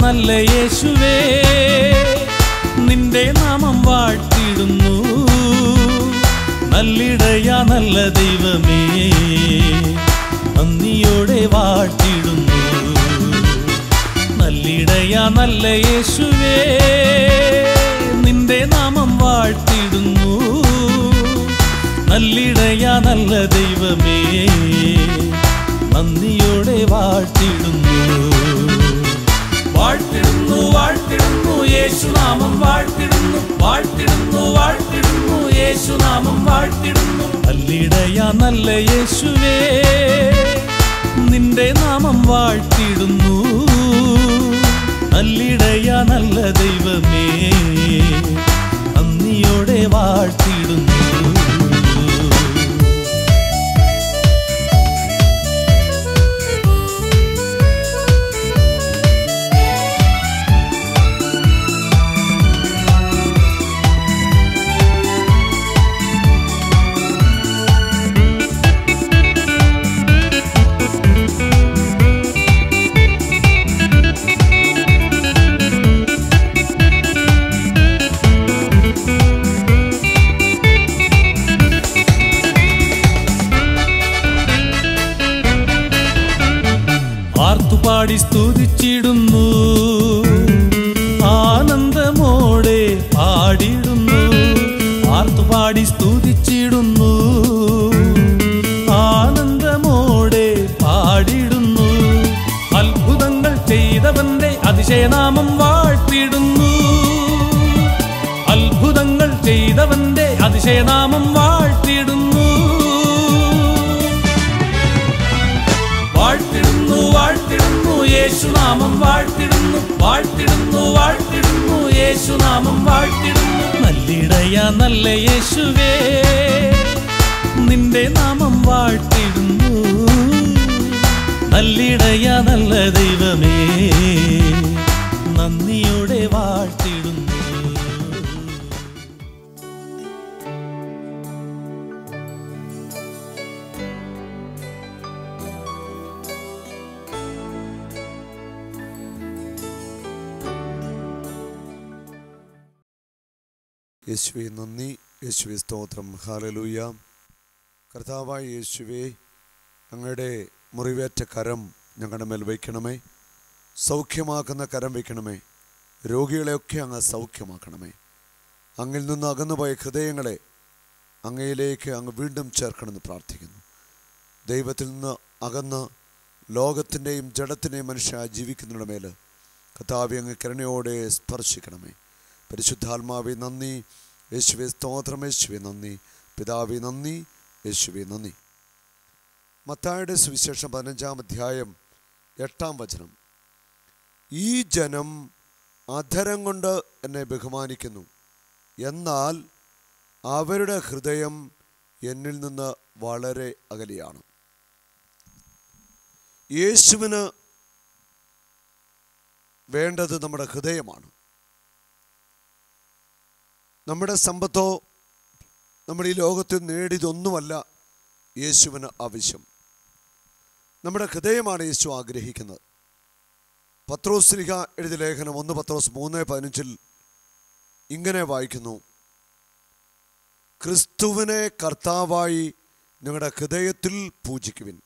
നല്ല യേശുവേ നിന്റെ നാമം വാഴ്ത്തിടുന്നു നല്ലിടയ നല്ല ദൈവമേ നന്ദിയോടെ വാഴ്ത്തിടുന്നു നല്ലിടയ നല്ല യേശുവേ നിന്റെ നാമം വാഴ്ത്തിടുന്നു നല്ലിടയ നല്ല ദൈവമേ നന്ദിയോടെ വാഴ്ത്തിടുന്നു വാഴ്ത്തിടുന്നു വാഴ്ത്തിടുന്നു യേശുനാമം വാഴ്ത്തിടുന്നു വാഴ്ത്തിടുന്നു വാഴ്ത്തിടുന്നു യേശുനാമം വാഴ്ത്തിടുന്നു. അല്ലിടയ നല്ല യേശുവേ നിന്റെ നാമം വാഴ്ത്തിടുന്നു. അല്ലിടയ നല്ല ദൈവമേ അന്നിയോടെ വാഴ്ത്തിടുന്നു. ആർത്തുപാടി സ്തുതിച്ചിടുന്നു. ആനന്ദമോടെ പാടിടുന്നു ആർത്തുപാടി സ്തുതിച്ചിടുന്നു. ആനന്ദമോടെ പാടിടുന്നു അത്ഭുതങ്ങൾ ചെയ്തവന്റെ അതിശയനാമം വാഴ്ത്തിടുന്നു അത്ഭുതങ്ങൾ ചെയ്തവന്റെ അതിശയനാമം യേശുനാമം വാഴ്ത്തിടുന്നു വാഴ്ത്തിടുന്നു വാഴ്ത്തിടുന്നു. യേശുനാമം വാഴ്ത്തിടുന്നു. നല്ലിടയ നല്ല യേശുവേ നിന്റെ നാമം വാഴ്ത്തിടുന്നു. നല്ലിടയ നല്ല ദൈവമേ നന്ദിയോടെ യേശുവെ നന്ദി. യേശുവെ സ്തോത്രം. ഹാലലൂയ കർത്താവായ യേശുവെ ഞങ്ങളുടെ മുറിവേറ്റ കരം ഞങ്ങളുടെ മേൽ വയ്ക്കണമേ. സൗഖ്യമാക്കുന്ന കരം വയ്ക്കണമേ. രോഗികളെയൊക്കെ അങ്ങ് സൗഖ്യമാക്കണമേ. അങ്ങിൽ നിന്ന് അകന്നുപോയ ഹൃദയങ്ങളെ അങ്ങയിലേക്ക് അങ്ങ് വീണ്ടും ചേർക്കണമെന്ന് പ്രാർത്ഥിക്കുന്നു. ദൈവത്തിൽ നിന്ന് അകന്ന് ലോകത്തിന്റെയും ജഡത്തിന്റെയും മനുഷ്യ ജീവിക്കുന്നതിന്റെ മേൽ കർത്താവെ അങ്ങ് കരുണയോടെ സ്പർശിക്കണമേ. പരിശുദ്ധാത്മാവെ നന്ദി. യേശുവെ സ്തോത്രം യേശുവെ നന്ദി. പിതാവി നന്ദി. യേശുവെ നന്ദി. മത്തായുടെ സുവിശേഷം പതിനഞ്ചാം അധ്യായം എട്ടാം വചനം. ഈ ജനം അധരം കൊണ്ട് എന്നെ ബഹുമാനിക്കുന്നു. എന്നാൽ അവരുടെ ഹൃദയം എന്നിൽ നിന്ന് വളരെ അകലെയാണ്. യേശുവിന് വേണ്ടത് നമ്മുടെ ഹൃദയമാണ്. നമ്മുടെ സമ്പത്തോ നമ്മുടെ ഈ ലോകത്തിൽ നേടിയതൊന്നുമല്ല യേശുവിന് ആവശ്യം. നമ്മുടെ ഹൃദയമാണ് യേശു ആഗ്രഹിക്കുന്നത്. പത്രോസ് ലിഹ എഴുതിയ ലേഖനം ഒന്ന് പത്രോസ് മൂന്ന് പതിനഞ്ചിൽ ഇങ്ങനെ വായിക്കുന്നു. ക്രിസ്തുവിനെ കർത്താവായി നിങ്ങളുടെ ഹൃദയത്തിൽ പൂജിക്കുവിൻ.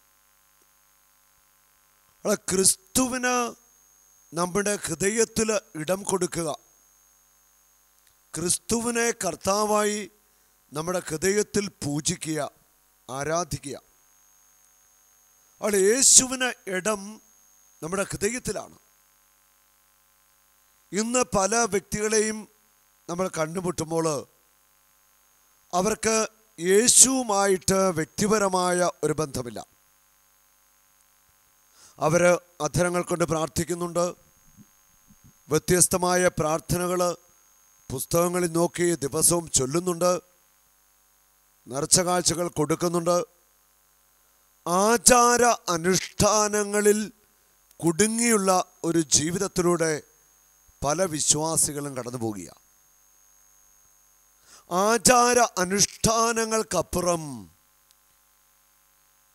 ക്രിസ്തുവിന് നമ്മുടെ ഹൃദയത്തിൽ ഇടം കൊടുക്കുക. ക്രിസ്തുവിനെ കർത്താവായി നമ്മുടെ ഹൃദയത്തിൽ പൂജിക്കുക ആരാധിക്കുക. അവിടെ യേശുവിന് ഇടം നമ്മുടെ ഹൃദയത്തിലാണ്. ഇന്ന് പല വ്യക്തികളെയും നമ്മൾ കണ്ടുമുട്ടുമ്പോൾ അവർക്ക് യേശുവുമായിട്ട് വ്യക്തിപരമായ ഒരു ബന്ധമില്ല. അവർ അധരങ്ങൾ കൊണ്ട് പ്രാർത്ഥിക്കുന്നുണ്ട് വ്യത്യസ്തമായ പ്രാർത്ഥനകൾ പുസ്തകങ്ങളിൽ നോക്കി ദിവസവും ചൊല്ലുന്നുണ്ട്. നിറച്ച കാഴ്ചകൾ കൊടുക്കുന്നുണ്ട്. ആചാര അനുഷ്ഠാനങ്ങളിൽ കുടുങ്ങിയുള്ള ഒരു ജീവിതത്തിലൂടെ പല വിശ്വാസികളും കടന്നു ആചാര അനുഷ്ഠാനങ്ങൾക്കപ്പുറം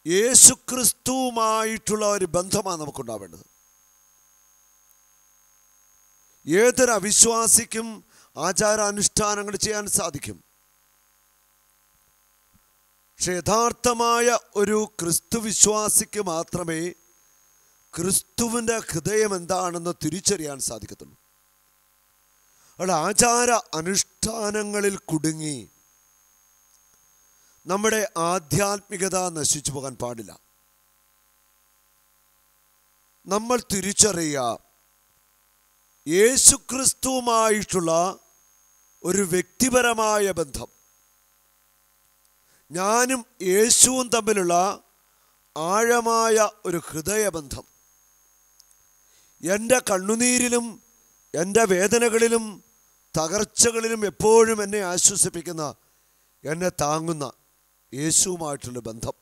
യേശുക്രിസ്തുവുമായിട്ടുള്ള ഒരു ബന്ധമാണ് നമുക്കുണ്ടാവേണ്ടത്. ഏതൊരു അവിശ്വാസിക്കും ആചാരാനുഷ്ഠാനങ്ങൾ ചെയ്യാൻ സാധിക്കും. പക്ഷെ യഥാർത്ഥമായ ഒരു ക്രിസ്തു വിശ്വാസിക്ക് മാത്രമേ ക്രിസ്തുവിന്റെ ഹൃദയം എന്താണെന്ന് തിരിച്ചറിയാൻ സാധിക്കത്തുള്ളൂ. അവിടെ ആചാര അനുഷ്ഠാനങ്ങളിൽ കുടുങ്ങി നമ്മുടെ ആധ്യാത്മികത നശിച്ചു പോകാൻ പാടില്ല. നമ്മൾ തിരിച്ചറിയുക യേശുക്രിസ്തുവുമായിട്ടുള്ള ഒരു വ്യക്തിപരമായ ബന്ധം. ഞാനും യേശുവും തമ്മിലുള്ള ആഴമായ ഒരു ഹൃദയബന്ധം എന്റെ കണ്ണുനീരിലും എന്റെ വേദനകളിലും തകർച്ചകളിലും എപ്പോഴും എന്നെ ആശ്വസിപ്പിക്കുന്ന എന്നെ താങ്ങുന്ന യേശുവുമായിട്ടുള്ള ബന്ധം.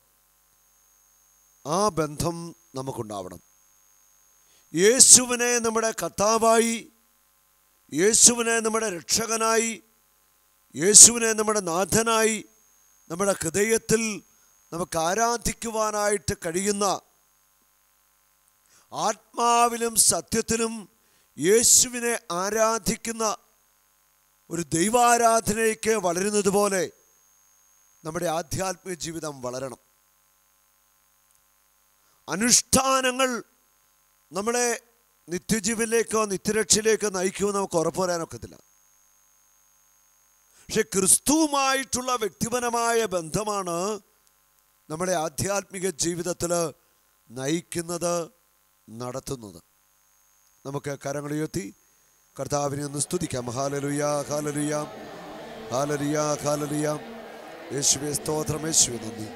ആ ബന്ധം നമുക്കുണ്ടാവണം. യേശുവിനെ നമ്മുടെ കർത്താവായി യേശുവിനെ നമ്മുടെ രക്ഷകനായി യേശുവിനെ നമ്മുടെ നാഥനായി നമ്മുടെ ഹൃദയത്തിൽ നമുക്ക് ആരാധിക്കുവാനായിട്ട് കഴിയുന്ന ആത്മാവിലും സത്യത്തിലും യേശുവിനെ ആരാധിക്കുന്ന ഒരു ദൈവാരാധനയ്ക്ക് വളരുന്നത് പോലെ നമ്മുടെ ആധ്യാത്മിക ജീവിതം വളരണം. അനുഷ്ഠാനങ്ങൾ നമ്മളെ നിത്യജീവനിലേക്കോ നിത്യരക്ഷയിലേക്കോ നയിക്കുമോ നമുക്ക് ഉറപ്പ് പറയാനൊക്കത്തില്ല പക്ഷെ ക്രിസ്തുവുമായിട്ടുള്ള വ്യക്തിപരമായ ബന്ധമാണ് നമ്മുടെ ആധ്യാത്മിക ജീവിതത്തിൽ നയിക്കുന്നത് നടത്തുന്നത്. നമുക്ക് കരങ്ങൾ ഉയർത്തി കർത്താവിനെ ഒന്ന് സ്തുതിക്കാം. ഹാലലുയ ഹാലലുയ ഹാലലുയ ഹാലലുയ. യേശുവെ സ്തോത്രം. യേശുവെ നന്ദി.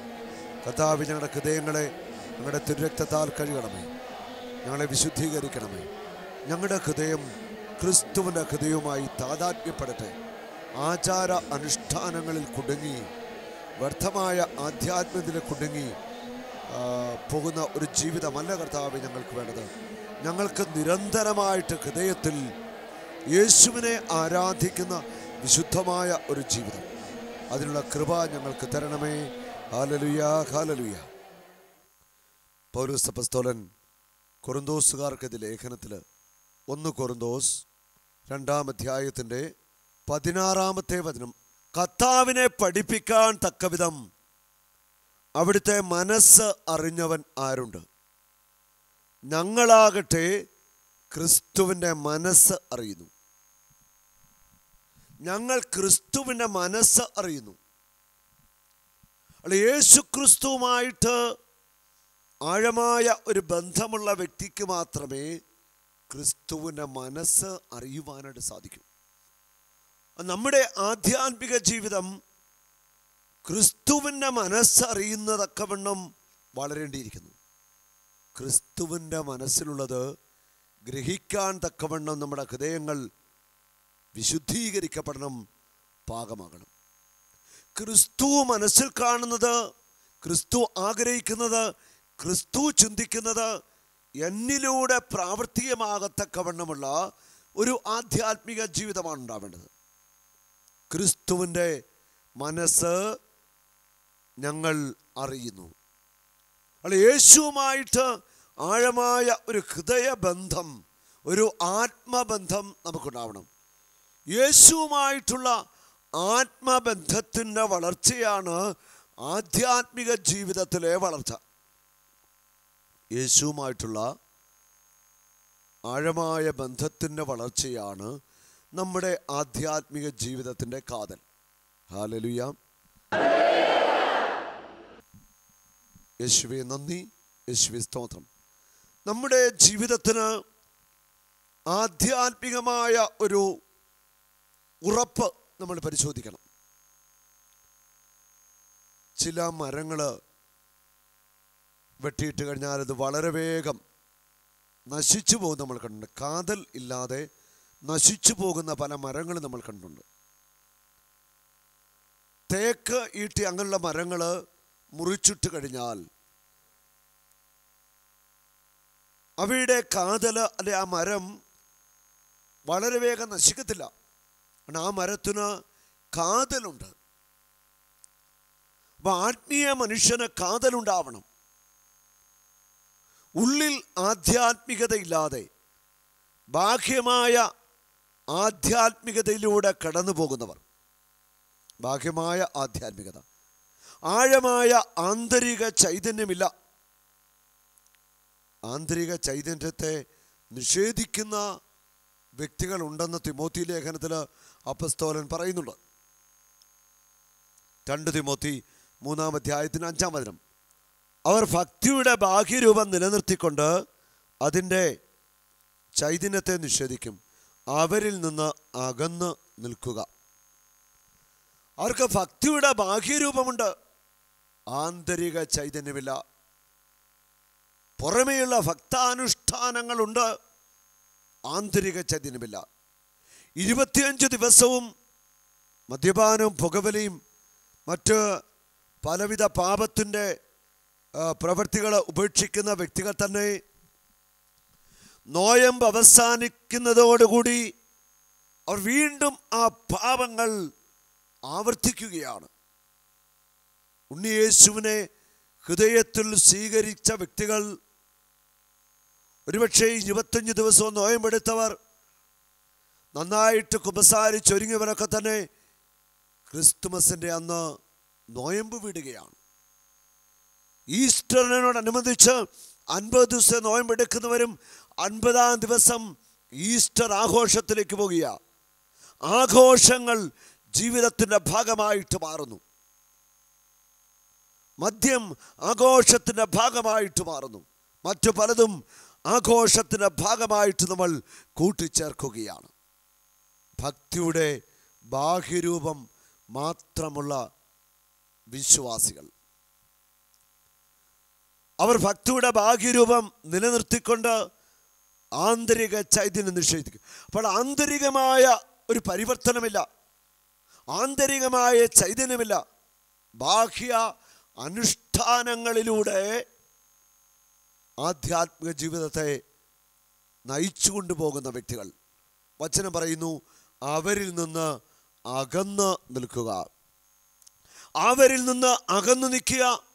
കർത്താവിനെ ഞങ്ങളുടെ ഹൃദയങ്ങളെ ഞങ്ങളുടെ തിരുരക്തത്താൽ കഴുകണമേ. ഞങ്ങളെ വിശുദ്ധീകരിക്കണമേ. ഞങ്ങളുടെ ഹൃദയം ക്രിസ്തുവിന്റെ ഹൃദയവുമായി താതാത്മ്യപ്പെടട്ടെ. ആചാര അനുഷ്ഠാനങ്ങളിൽ കുടുങ്ങി വ്യർത്ഥമായ ആധ്യാത്മത്തിൽ കുടുങ്ങി പോകുന്ന ഒരു ജീവിതമല്ല കർത്താവ് ഞങ്ങൾക്ക് വേണ്ടത്. ഞങ്ങൾക്ക് നിരന്തരമായിട്ട് ഹൃദയത്തിൽ യേശുവിനെ ആരാധിക്കുന്ന വിശുദ്ധമായ ഒരു ജീവിതം. അതിനുള്ള കൃപ ഞങ്ങൾക്ക് തരണമേ. ഹാലലുയ ഹാലലുയ പൗരസ്തപസ്തോലൻ കൊറിന്തോസുകാർക്കെതി ലേഖനത്തിൽ ഒന്ന് കൊറിന്തോസ് രണ്ടാം അധ്യായത്തിന്റെ പതിനാറാമത്തെ വചനം കർത്താവിനെ പഠിപ്പിക്കാൻ തക്കവിധം അവിടുത്തെ മനസ്സ് അറിഞ്ഞവൻ ആരുണ്ട്? ഞങ്ങളാകട്ടെ ക്രിസ്തുവിന്റെ മനസ്സ് അറിയുന്നു. ഞങ്ങൾ ക്രിസ്തുവിന്റെ മനസ്സ് അറിയുന്നു. അല്ല യേശു ക്രിസ്തുവുമായിട്ട് ആഴമായ ഒരു ബന്ധമുള്ള വ്യക്തിക്ക് മാത്രമേ ക്രിസ്തുവിന്റെ മനസ്സ് അറിയുവാനായിട്ട് സാധിക്കൂ. നമ്മുടെ ആധ്യാത്മിക ജീവിതം ക്രിസ്തുവിന്റെ മനസ്സറിയുന്നതക്കവണ്ണം വളരേണ്ടിയിരിക്കുന്നു. ക്രിസ്തുവിന്റെ മനസ്സിലുള്ളത് ഗ്രഹിക്കാൻ തക്കവണ്ണം നമ്മുടെ ഹൃദയങ്ങൾ വിശുദ്ധീകരിക്കപ്പെടണം പാകമാകണം. ക്രിസ്തു മനസ്സിൽ കാണുന്നത് ക്രിസ്തു ആഗ്രഹിക്കുന്നത് ക്രിസ്തു ചിന്തിക്കുന്നത് എന്നിലൂടെ പ്രാവർത്തികമാകത്തക്കവണ്ണമുള്ള ഒരു ആധ്യാത്മിക ജീവിതമാണ് ഉണ്ടാവേണ്ടത്. ക്രിസ്തുവിന്റെ മനസ്സ് ഞങ്ങൾ അറിയുന്നു. അല്ല യേശുവുമായിട്ട് ആഴമായ ഒരു ഹൃദയബന്ധം ഒരു ആത്മബന്ധം നമുക്കുണ്ടാവണം. യേശുവുമായിട്ടുള്ള ആത്മബന്ധത്തിന്റെ വളർച്ചയാണ് ആധ്യാത്മിക ജീവിതത്തിലെ വളർച്ച. യേശുവുമായിട്ടുള്ള ആഴമായ ബന്ധത്തിന്റെ വളർച്ചയാണ് നമ്മുടെ ആധ്യാത്മിക ജീവിതത്തിന്റെ കാതൽ. ഹാലലുയ യേശുവെ നന്ദി. യേശുവെ സ്തോത്രം. നമ്മുടെ ജീവിതത്തിന് ആധ്യാത്മികമായ ഒരു ഉറപ്പ് നമ്മൾ പരിശോധിക്കണം. ചില മരങ്ങൾ വെട്ടിയിട്ട് കഴിഞ്ഞാൽ അത് വളരെ വേഗം നശിച്ചു പോകും നമ്മൾ കണ്ടിട്ടുണ്ട്. കാതൽ ഇല്ലാതെ നശിച്ചു പോകുന്ന പല മരങ്ങൾ നമ്മൾ കണ്ടിട്ടുണ്ട്. തേക്ക് ഈട്ടി അങ്ങനെയുള്ള മരങ്ങൾ മുറിച്ചിട്ട് കഴിഞ്ഞാൽ അവയുടെ കാതൽ അല്ലെ ആ മരം വളരെ വേഗം നശിക്കത്തില്ല. കാരണം ആ മരത്തിന് കാതലുണ്ട്. അപ്പൊ ആത്മീയ മനുഷ്യന് കാതലുണ്ടാവണം. ഉള്ളിൽ ആധ്യാത്മികതയില്ലാതെ ബാഹ്യമായ ആധ്യാത്മികതയിലൂടെ കടന്നു പോകുന്നവർ ബാഹ്യമായ ആധ്യാത്മികത ആഴമായ ആന്തരിക ചൈതന്യമില്ല. ആന്തരിക ചൈതന്യത്തെ നിഷേധിക്കുന്ന വ്യക്തികളുണ്ടെന്ന് തിമോത്തി ലേഖനത്തിൽ അപ്പസ്തോലൻ പറയുന്നുണ്ട്. രണ്ട് തിമോത്തി മൂന്നാം അധ്യായത്തിന് അഞ്ചാം വചനം. അവർ ഭക്തിയുടെ ബാഹ്യരൂപം നിലനിർത്തിക്കൊണ്ട് അതിന്റെ ചൈതന്യത്തെ നിഷേധിക്കും. അവരിൽ നിന്ന് അകന്ന് നിൽക്കുക. അവർക്ക് ഭക്തിയുടെ ബാഹ്യരൂപമുണ്ട്. ആന്തരിക ചൈതന്യമില്ല. പുറമേയുള്ള ഭക്താനുഷ്ഠാനങ്ങളുണ്ട്. ആന്തരിക ചൈതന്യമില്ല. ഇരുപത്തിയഞ്ച് ദിവസവും മദ്യപാനവും പുകവലിയും മറ്റ് പലവിധ പാപത്തിന്റെ പ്രവൃത്തികൾ ഉപേക്ഷിക്കുന്ന വ്യക്തികൾ തന്നെ നോയമ്പ് അവസാനിക്കുന്നതോടുകൂടി അവർ വീണ്ടും ആ പാപങ്ങൾ ആവർത്തിക്കുകയാണ്. ഉണ്ണിയേശുവിനെ ഹൃദയത്തിൽ സ്വീകരിച്ച വ്യക്തികൾ ഒരുപക്ഷെ ഇരുപത്തഞ്ച് ദിവസവും നോയമ്പെടുത്തവർ നന്നായിട്ട് കുമ്പസാരിച്ചൊരുങ്ങിയവരൊക്കെ തന്നെ ക്രിസ്തുമസിന്റെ അന്ന് നോയമ്പ് വിടുകയാണ്. ഈസ്റ്ററിനോടനുബന്ധിച്ച് അൻപത് ദിവസം നോയമ്പെടുക്കുന്നവരും അൻപതാം ദിവസം ഈസ്റ്റർ ആഘോഷത്തിലേക്ക് പോകുക. ആഘോഷങ്ങൾ ജീവിതത്തിന്റെ ഭാഗമായിട്ട് മാറുന്നു. മദ്യം ആഘോഷത്തിന്റെ ഭാഗമായിട്ട് മാറുന്നു. മറ്റു പലതും ആഘോഷത്തിന്റെ ഭാഗമായിട്ട് നമ്മൾ കൂട്ടിച്ചേർക്കുകയാണ്. ഭക്തിയുടെ ബാഹ്യരൂപം മാത്രമുള്ള വിശ്വാസികൾ. അവർ ഭക്തിയുടെ ഭാഗ്യരൂപം നിലനിർത്തിക്കൊണ്ട് ആന്തരിക ചൈതന്യം നിഷേധിക്കും അപ്പോൾ ആന്തരികമായ ഒരു പരിവർത്തനമില്ല. ആന്തരികമായ ചൈതന്യമില്ല. ബാഹ്യ അനുഷ്ഠാനങ്ങളിലൂടെ ആധ്യാത്മിക ജീവിതത്തെ നയിച്ചു കൊണ്ടുപോകുന്ന വ്യക്തികൾ. വചനം പറയുന്നു അവരിൽ നിന്ന് അകന്ന് നിൽക്കുക. അവരിൽ നിന്ന് അകന്നു നിൽക്കുക.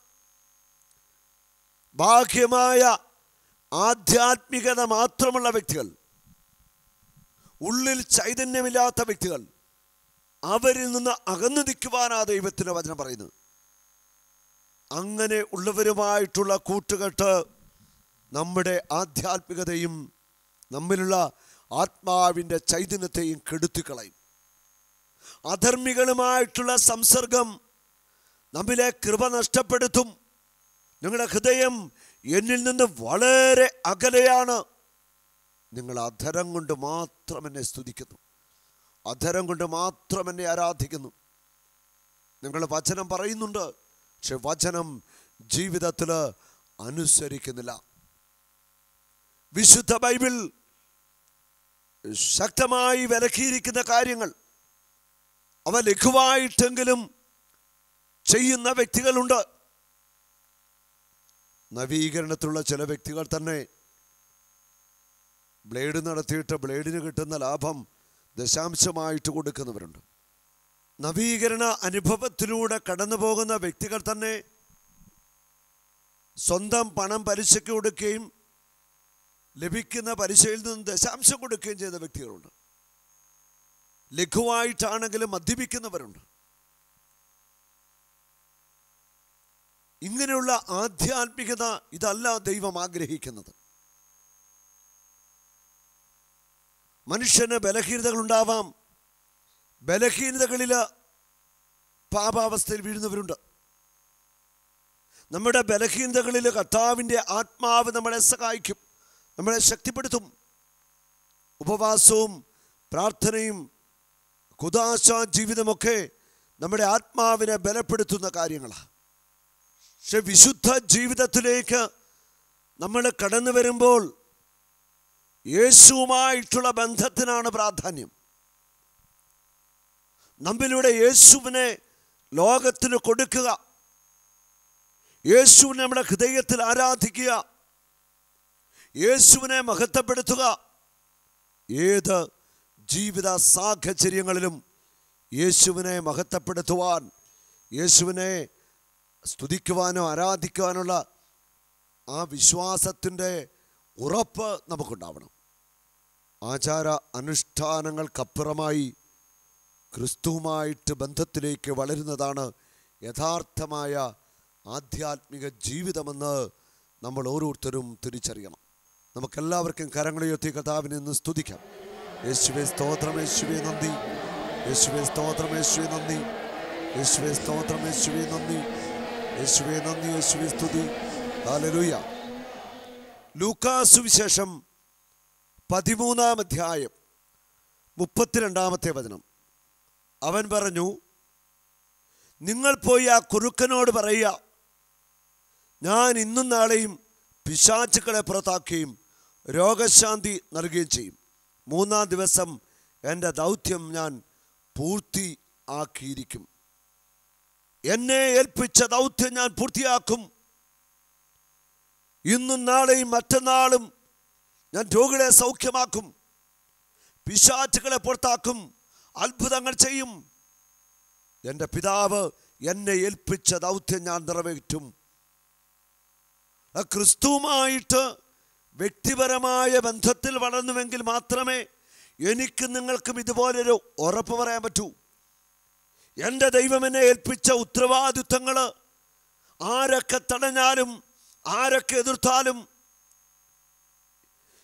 ബാഹ്യമായ ആധ്യാത്മികത മാത്രമുള്ള വ്യക്തികൾ ഉള്ളിൽ ചൈതന്യമില്ലാത്ത വ്യക്തികൾ അവരിൽ നിന്ന് അകന്നു നിൽക്കുവാനാ ദൈവത്തിന്റെ വചനം പറയുന്നത്. അങ്ങനെ ഉള്ളവരുമായിട്ടുള്ള കൂട്ടുകെട്ട് നമ്മുടെ ആധ്യാത്മികതയും നമ്മിലുള്ള ആത്മാവിന്റെ ചൈതന്യത്തെയും കെടുത്തിക്കളയും. അധർമ്മികളുമായിട്ടുള്ള സംസർഗം നമ്മിലെ കൃപ നഷ്ടപ്പെടുത്തും. നിങ്ങളുടെ ഹൃദയം എന്നിൽ നിന്ന് വളരെ അകലെയാണ്. നിങ്ങൾ അധരം കൊണ്ട് മാത്രം എന്നെ സ്തുതിക്കുന്നു. അധരം കൊണ്ട് മാത്രം എന്നെ ആരാധിക്കുന്നു. നിങ്ങൾ വചനം പറയുന്നുണ്ട് പക്ഷെ വചനം ജീവിതത്തിൽ അനുസരിക്കുന്നില്ല. വിശുദ്ധ ബൈബിൾ ശക്തമായി വിലക്കിയിരിക്കുന്ന കാര്യങ്ങൾ. അവ ലഘുവായിട്ടെങ്കിലും ചെയ്യുന്ന വ്യക്തികളുണ്ട്. നവീകരണത്തിലുള്ള ചില വ്യക്തികൾ തന്നെ ബ്ലേഡ് നടത്തിയിട്ട് ബ്ലേഡിന് കിട്ടുന്ന ലാഭം ദശാംശമായിട്ട് കൊടുക്കുന്നവരുണ്ട്. നവീകരണ അനുഭവത്തിലൂടെ കടന്നു പോകുന്ന വ്യക്തികൾ തന്നെ സ്വന്തം പണം പലിശയ്ക്ക് കൊടുക്കുകയും ലഭിക്കുന്ന പലിശയിൽ നിന്ന് ദശാംശം കൊടുക്കുകയും ചെയ്യുന്ന വ്യക്തികളുണ്ട്. ലഘുവായിട്ടാണെങ്കിലും മദ്യപിക്കുന്നവരുണ്ട്. ഇങ്ങനെയുള്ള ആധ്യാത്മികത ഇതല്ല ദൈവം ആഗ്രഹിക്കുന്നത്. മനുഷ്യന് ബലഹീനതകൾ ഉണ്ടാവാം. ബലഹീനതകളിൽ പാപാവസ്ഥയിൽ വീഴുന്നവരുണ്ട്. നമ്മുടെ ബലഹീനതകളിൽ കർത്താവിന്റെ ആത്മാവ് നമ്മളെ സഹായിക്കും നമ്മളെ ശക്തിപ്പെടുത്തും. ഉപവാസവും പ്രാർത്ഥനയും കുദാശ ജീവിതമൊക്കെ നമ്മുടെ ആത്മാവിനെ ബലപ്പെടുത്തുന്ന കാര്യങ്ങളാണ് പക്ഷെ വിശുദ്ധ ജീവിതത്തിലേക്ക് നമ്മൾ കടന്നു വരുമ്പോൾ യേശുവുമായിട്ടുള്ള ബന്ധത്തിനാണ് പ്രാധാന്യം. നമ്മിലൂടെ യേശുവിനെ ലോകത്തിന് കൊടുക്കുക. യേശുവിനെ നമ്മുടെ ഹൃദയത്തിൽ ആരാധിക്കുക. യേശുവിനെ മഹത്വപ്പെടുത്തുക. ഏത് ജീവിത സാഹചര്യങ്ങളിലും യേശുവിനെ മഹത്വപ്പെടുത്തുവാൻ യേശുവിനെ സ്തുതിക്കുവാനോ ആരാധിക്കുവാനുള്ള ആ വിശ്വാസത്തിന്റെ ഉറപ്പ് നമുക്കുണ്ടാവണം. ആചാര അനുഷ്ഠാനങ്ങൾക്കപ്പുറമായി ക്രിസ്തുവുമായിട്ട് ബന്ധത്തിലേക്ക് വളരുന്നതാണ് യഥാർത്ഥമായ ആധ്യാത്മിക ജീവിതമെന്ന് നമ്മൾ ഓരോരുത്തരും തിരിച്ചറിയണം. നമുക്കെല്ലാവർക്കും കരങ്ങളുയർത്തി കഥാവിനെ നിന്ന് സ്തുതിക്കാം. യേശുവെ സ്തോത്രം യേശുവെ നന്ദി. യേശുവെ സ്തോത്രം യേശുവെ നന്ദി. യേശുവെ സ്തോത്രം യേശുവെ നന്ദി. യേശുവെ നന്ദി യേശുവെ സ്തുതി. ഹാലലൂയ ലൂക്കാസു വിശേഷം പതിമൂന്നാം അധ്യായം മുപ്പത്തിരണ്ടാമത്തെ വചനം. അവൻ പറഞ്ഞു നിങ്ങൾ പോയി ആ കുറുക്കനോട് പറയുക ഞാൻ ഇന്നും നാളെയും പിശാചുക്കളെ പുറത്താക്കുകയും രോഗശാന്തി നൽകുകയും ചെയ്യും. മൂന്നാം ദിവസം എന്റെ ദൗത്യം ഞാൻ പൂർത്തി ആക്കിയിരിക്കും എന്നെ ഏൽപ്പിച്ച ദൗത്യം ഞാൻ പൂർത്തിയാക്കും. ഇന്നും നാളെയും മറ്റന്നാളും ഞാൻ രോഗികളെ സൗഖ്യമാക്കും. പിശാറ്റുകളെ പുറത്താക്കും. അത്ഭുതങ്ങൾ ചെയ്യും. എന്റെ പിതാവ് എന്നെ ഏൽപ്പിച്ച ദൗത്യം ഞാൻ നിറവേറ്റും. ക്രിസ്തുവുമായിട്ട് വ്യക്തിപരമായ ബന്ധത്തിൽ വളർന്നുവെങ്കിൽ മാത്രമേ എനിക്ക് നിങ്ങൾക്കും ഇതുപോലൊരു ഉറപ്പ് പറയാൻ പറ്റൂ. എന്റെ ദൈവം എന്നെ ഏൽപ്പിച്ച ഉത്തരവാദിത്വങ്ങൾ ആരൊക്കെ തടഞ്ഞാലും ആരൊക്കെ എതിർത്താലും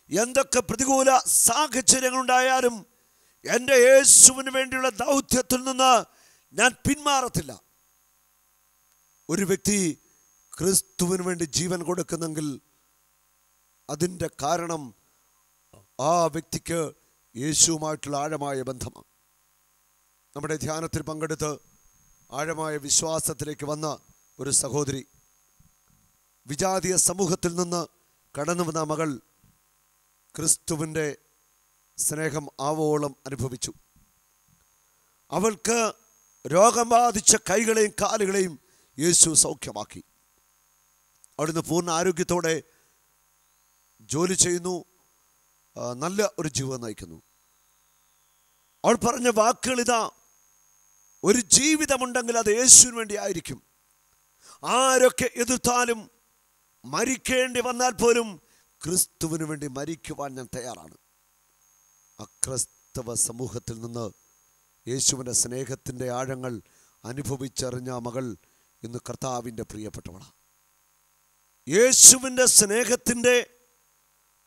എന്തൊക്കെ പ്രതികൂല സാഹചര്യങ്ങളുണ്ടായാലും എന്റെ യേശുവിന് വേണ്ടിയുള്ള ദൗത്യത്തിൽ നിന്ന് ഞാൻ പിന്മാറത്തില്ല. ഒരു വ്യക്തി ക്രിസ്തുവിന് വേണ്ടി ജീവൻ കൊടുക്കുന്നെങ്കിൽ അതിന്റെ കാരണം ആ വ്യക്തിക്ക് യേശുവുമായിട്ടുള്ള ആഴമായ ബന്ധമാണ്. നമ്മുടെ ധ്യാനത്തിൽ പങ്കെടുത്ത് ആഴമായ വിശ്വാസത്തിലേക്ക് വന്ന ഒരു സഹോദരി. വിജാതീയ സമൂഹത്തിൽ നിന്ന് കടന്നു വന്ന മകൾ ക്രിസ്തുവിന്റെ സ്നേഹം ആവോളം അനുഭവിച്ചു. അവൾക്ക് രോഗം ബാധിച്ച കൈകളെയും കാലുകളെയും യേശു സൗഖ്യമാക്കി. അവിടുന്ന് പൂർണ ആരോഗ്യത്തോടെ ജോലി ചെയ്യുന്നു നല്ല ഒരു ജീവിതം നയിക്കുന്നു. അവൾ പറഞ്ഞ വാക്കുകൾ ഇതാ ഒരു ജീവിതമുണ്ടെങ്കിൽ അത് യേശുവിന് വേണ്ടി ആയിരിക്കും. ആരൊക്കെ എതിർത്താലും മരിക്കേണ്ടി വന്നാൽ പോലും ക്രിസ്തുവിന് വേണ്ടി മരിക്കുവാൻ ഞാൻ തയ്യാറാണ്. അക്രസ്തവ സമൂഹത്തിൽ നിന്ന് യേശുവിന്റെ സ്നേഹത്തിന്റെ ആഴങ്ങൾ അനുഭവിച്ചറിഞ്ഞ മകൾ ഇന്ന് കർത്താവിന്റെ പ്രിയപ്പെട്ടവളാണ്. യേശുവിന്റെ സ്നേഹത്തിന്റെ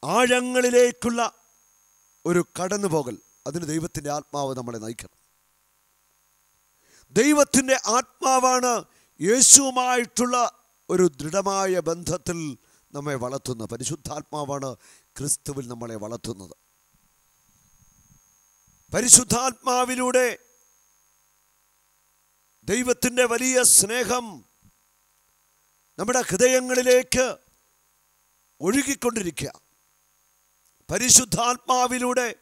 ആഴങ്ങളിലേക്കുള്ള ഒരു കടന്നുപോകൽ അതിന് ദൈവത്തിന്റെ ആത്മാവ് നമ്മളെ നയിക്കണം. ദൈവത്തിന്റെ ആത്മാവാണ് യേശുവുമായിട്ടുള്ള ഒരു ദൃഢമായ ബന്ധത്തിൽ നമ്മെ വളർത്തുന്നത്. പരിശുദ്ധാത്മാവാണ് ക്രിസ്തുവിൽ നമ്മളെ വളർത്തുന്നത്. പരിശുദ്ധാത്മാവിലൂടെ ദൈവത്തിന്റെ വലിയ സ്നേഹം നമ്മുടെ ഹൃദയങ്ങളിലേക്ക് ഒഴുകിക്കൊണ്ടിരിക്കുക. പരിശുദ്ധാത്മാവിലൂടെ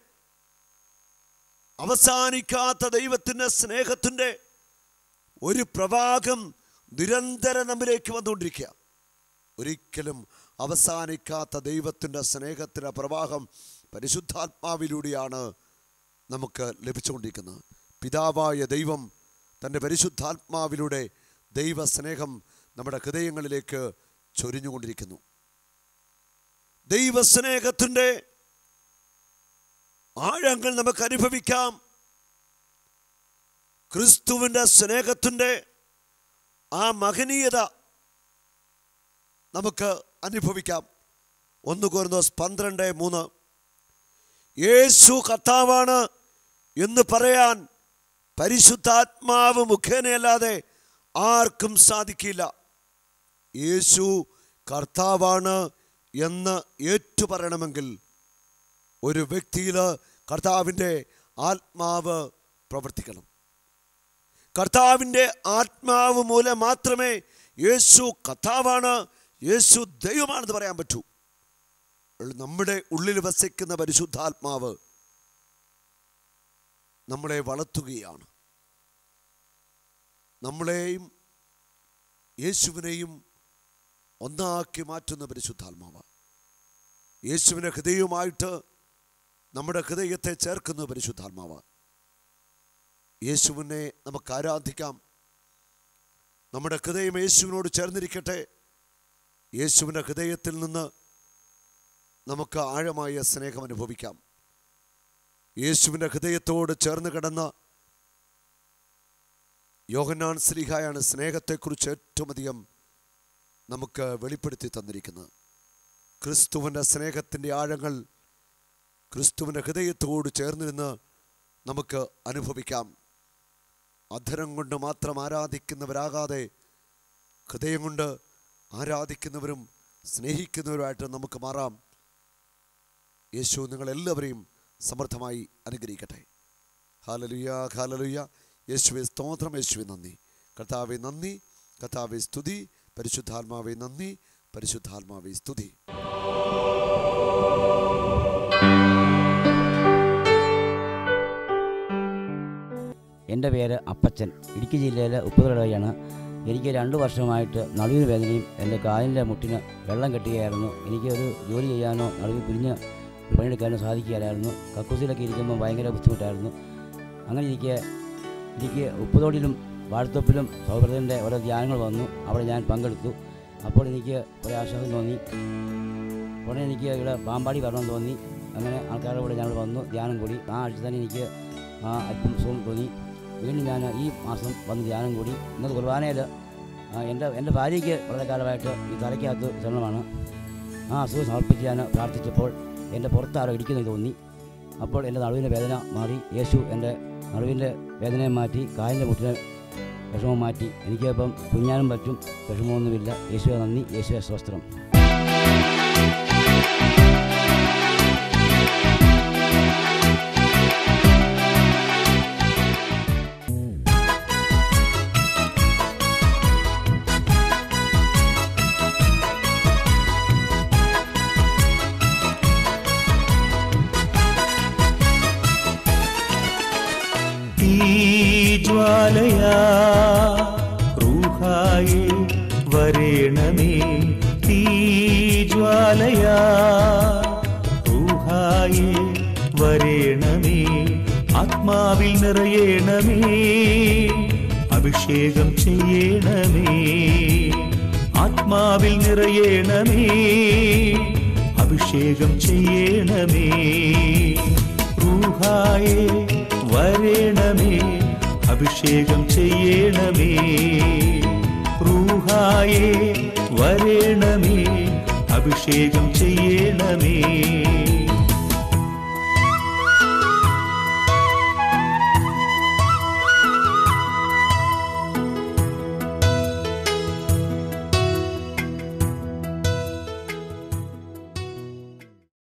അവസാനിക്കാത്ത ദൈവത്തിന്റെ സ്നേഹത്തിന്റെ ഒരു പ്രവാഹം നിരന്തരം നമ്മിലേക്ക് വന്നുകൊണ്ടിരിക്കുക. ഒരിക്കലും അവസാനിക്കാത്ത ദൈവത്തിന്റെ സ്നേഹത്തിന്റെ പ്രവാഹം പരിശുദ്ധാത്മാവിലൂടെയാണ് നമുക്ക് ലഭിച്ചുകൊണ്ടിരിക്കുന്നത്. പിതാവായ ദൈവം തന്റെ പരിശുദ്ധാത്മാവിലൂടെ ദൈവസ്നേഹം നമ്മുടെ ഹൃദയങ്ങളിലേക്ക് ചൊരിഞ്ഞുകൊണ്ടിരിക്കുന്നു. ദൈവസ്നേഹത്തിന്റെ ആഴങ്ങൾ നമുക്ക് അനുഭവിക്കാം. ക്രിസ്തുവിന്റെ സ്നേഹത്തിന്റെ ആ മഹനീയത നമുക്ക് അനുഭവിക്കാം. ഒന്ന് കോരുന്നോസ് പന്ത്രണ്ട് മൂന്ന്. യേശു കർത്താവാണ് എന്ന് പറയാൻ പരിശുദ്ധാത്മാവ് മുഖേനയല്ലാതെ ആർക്കും സാധിക്കില്ല. യേശു കർത്താവാണ് എന്ന് ഏറ്റുപറയണമെങ്കിൽ ഒരു വ്യക്തിയിൽ കർത്താവിന്റെ ആത്മാവ് പ്രവർത്തിക്കണം. കർത്താവിന്റെ ആത്മാവ് മൂലം മാത്രമേ യേശു കർത്താവാണ് യേശു ദൈവമാണെന്ന് പറയാൻ പറ്റൂ. നമ്മുടെ ഉള്ളിൽ വസിക്കുന്ന പരിശുദ്ധാത്മാവ് നമ്മളെ വളർത്തുകയാണ്. നമ്മളെയും യേശുവിനെയും ഒന്നാക്കി മാറ്റുന്ന പരിശുദ്ധാത്മാവ്. യേശുവിന്റെ ഹൃദയവുമായിട്ട് നമ്മുടെ ഹൃദയത്തെ ചേർക്കുന്ന പരിശുദ്ധാത്മാവ്. യേശുവിനെ നമുക്ക് ആരാധിക്കാം. നമ്മുടെ ഹൃദയം യേശുവിനോട് ചേർന്നിരിക്കട്ടെ. യേശുവിന്റെ ഹൃദയത്തിൽ നിന്ന് നമുക്ക് ആഴമായ സ്നേഹം അനുഭവിക്കാം. യേശുവിന്റെ ഹൃദയത്തോട് ചേർന്ന് കിടന്ന യോഹന്നാൻ ശ്രീഹായാണ് സ്നേഹത്തെക്കുറിച്ച് ഏറ്റവും അധികം നമുക്ക് വെളിപ്പെടുത്തി തന്നിരിക്കുന്നത്. ക്രിസ്തുവിന്റെ സ്നേഹത്തിന്റെ ആഴങ്ങൾ ക്രിസ്തുവിന്റെ ഹൃദയത്തോട് ചേർന്നിരുന്ന് നമുക്ക് അനുഭവിക്കാം. അധരം കൊണ്ട് മാത്രം ആരാധിക്കുന്നവരാകാതെ ഹൃദയം കൊണ്ട് ആരാധിക്കുന്നവരും സ്നേഹിക്കുന്നവരുമായിട്ട് നമുക്ക് മാറാം. യേശു നിങ്ങളെല്ലാവരെയും സമൃദ്ധമായി അനുഗ്രഹിക്കട്ടെ. ഹാലലുയ ഹാലലുയ യേശുവെ സ്തോത്രം യേശുവെ നന്ദി. കർത്താവെ നന്ദി കർത്താവെ സ്തുതി പരിശുദ്ധാത്മാവെ നന്ദി പരിശുദ്ധാത്മാവെ സ്തുതി. എന്റെ പേര് അപ്പച്ചൻ. ഇടുക്കി ജില്ലയിലെ ഉപ്പുതലയാണ് എനിക്ക് രണ്ട് വർഷമായിട്ട് നടുവിന് വേദനയും എന്റെ കാലിന്റെ മുട്ടിന് വെള്ളം കെട്ടുകയായിരുന്നു. എനിക്കൊരു ജോലി ചെയ്യാനോ നടുവിൽ കുഞ്ഞ് പണിയെടുക്കാനോ സാധിക്കുകയില്ലായിരുന്നു. കക്കൂസിലൊക്കെ ഇരിക്കുമ്പോൾ ഭയങ്കര ബുദ്ധിമുട്ടായിരുന്നു. അങ്ങനെ ഇരിക്കെ എനിക്ക് ഉപ്പുതോടിലും വാഴത്തൊപ്പിലും സൗഹൃദത്തിന്റെ ഓരോ ധ്യാനങ്ങൾ വന്നു. അവിടെ ഞാൻ പങ്കെടുത്തു. അപ്പോൾ എനിക്ക് ഒരു ആശ്വാസം തോന്നി. ഉടനെ എനിക്ക് ഇവിടെ പാമ്പാടി വരണമെന്ന് തോന്നി. അങ്ങനെ ആൾക്കാരുടെ കൂടെ ഞങ്ങൾ വന്നു. ധ്യാനം കൂടി. ആ ആഴ്ച തന്നെ എനിക്ക് ആ അല്പം സുഖം തോന്നി. വീണ്ടും ഞാൻ ഈ മാസം വന്ന് ധ്യാനം കൂടി ഇന്നത്തെ കുർബാനയിൽ എന്റെ എന്റെ ഭാര്യയ്ക്ക് വളരെ കാലമായിട്ട് ഈ തലയ്ക്കകത്ത് ശരണമാണ് ആ അസുഖം സമർപ്പിച്ച് ഞാൻ പ്രാർത്ഥിച്ചപ്പോൾ എന്റെ പുറത്താരോ ഇടിക്കുന്നത് തോന്നി. അപ്പോൾ എന്റെ നടുവിന്റെ വേദന മാറി. യേശു എന്റെ നടുവിന്റെ വേദനയെ മാറ്റി കാലിന്റെ മുട്ടിനെ വിഷമം മാറ്റി. എനിക്കിപ്പം കുഞ്ഞാനും പറ്റും വിഷമമൊന്നുമില്ല. യേശുവെ നന്ദി. യേശുവെ സ്വസ്ത്രം റൂഹായി വരേണമേ. ആത്മാവിൽ നിറയേണമേ. അഭിഷേകം ചെയ്യണമേ. ആത്മാവിൽ നിറയേണമേ. അഭിഷേകം ചെയ്യണമേ. റൂഹായേ വരേണമേ. അഭിഷേകം ചെയ്യണമേ. റൂഹായേ വരേണമേ. അഭിഷേകം ചെയ്യണമേ.